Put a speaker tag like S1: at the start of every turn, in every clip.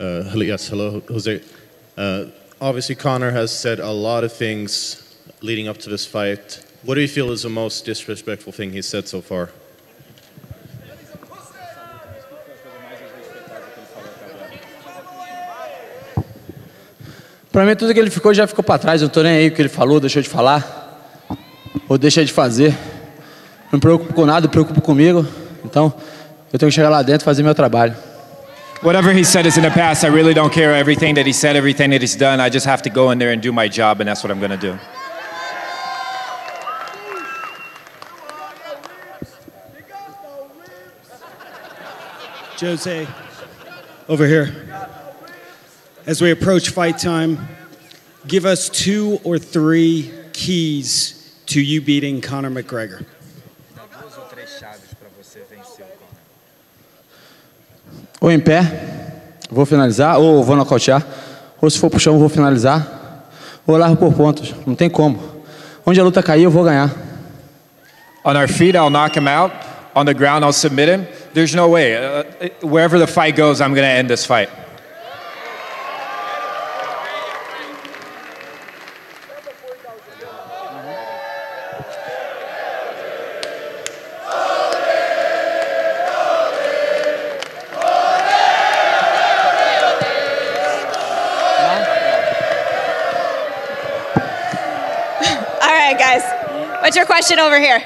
S1: Uh, yes, hello, Jose. Uh, obviously, Connor has said a lot of things leading up to this fight. What do you feel is the most disrespectful thing he's said so far?
S2: Pra mim, tudo que ele ficou já ficou pra trás. Eu não tô nem aí o que ele falou, deixou de falar. Ou deixei de fazer. Não me preocupo com nada, me preocupo comigo. Então, eu tenho que chegar lá dentro e fazer meu trabalho.
S3: Whatever he said is in the past. I really don't care everything that he said, everything that he's done. I just have to go in there and do my job, and that's what I'm going to do.
S4: Jose, over here. As we approach fight time, give us two or three keys to you beating Conor McGregor.
S2: Ou em pé, vou finalizar, ou vou nocautear. Ou se for pro chão, vou finalizar. Ou largo por pontos. Não tem como. Onde a luta cair, eu vou ganhar.
S3: On our feet, I'll knock him out. On the ground, I'll submit him. There's no way. Uh, wherever the fight goes, I'm going to end this fight.
S5: Right, guys. What's your question over here?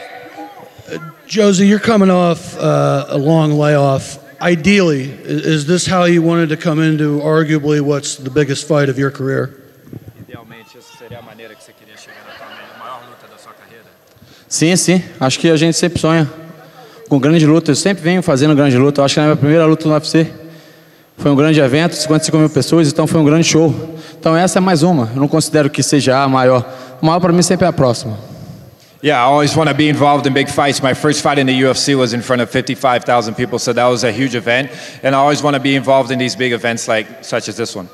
S6: Josie, you're coming off uh, a long layoff. Ideally, is this how you wanted to come into arguably what's the biggest fight of your career?
S3: Idealmente, essa seria a maneira que você queria chegar na maior luta da sua carreira.
S2: Sim, sim. Acho que a gente sempre sonha com grande luta. Eu sempre venho fazendo grande luta. Eu acho que na minha primeira luta no UFC foi um grande evento, 55 mil pessoas, então foi um grande show. Então essa é mais uma. Eu não considero que seja a maior. A maior para mim sempre é a próxima.
S3: Yeah, I always want to be involved in big fights. My first fight in the UFC was in front of 55,000 people, so that was a huge event. And I always want to be involved in these big events like such as this one.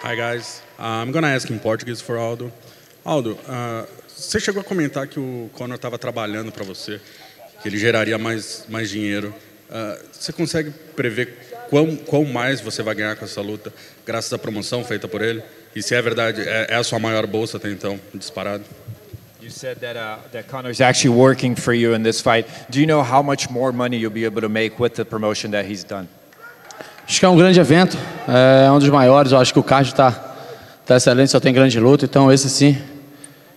S7: Hi guys, uh, I'm gonna ask in Portuguese for Aldo. Aldo, uh, você chegou a comentar que o Conor estava trabalhando para você, que ele geraria mais, mais dinheiro. Uh, você consegue prever quão, quão mais você vai ganhar com essa luta, graças à promoção feita por ele? E se é verdade, é, é a sua maior bolsa até então, disparado?
S3: You said that, uh, that Connor's actually working for you in this fight. Do you know how much more money you'll be able to make with the promotion that he's done?
S2: Acho que é um grande evento, é um dos maiores. Eu acho que o card está tá excelente, só tem grande luta. Então, esse sim,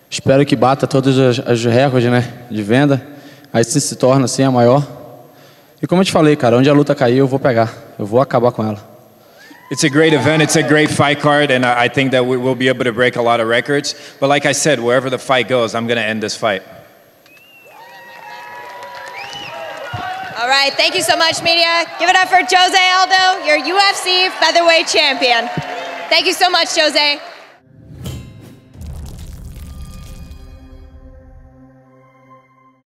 S2: espero que bata todos os, os recordes né, de venda. Aí sim se torna assim a maior. E como eu te falei, cara, onde a luta cair, eu vou pegar. Eu vou acabar com ela.
S3: It's a great event. It's a great fight card, and I I think that we will be able to break a lot of records. But like I said, wherever the fight goes, I'm going to end this fight.
S5: All right, thank you so much, media. Give it up for Jose Aldo, your UFC featherweight champion. Thank you so much, Jose.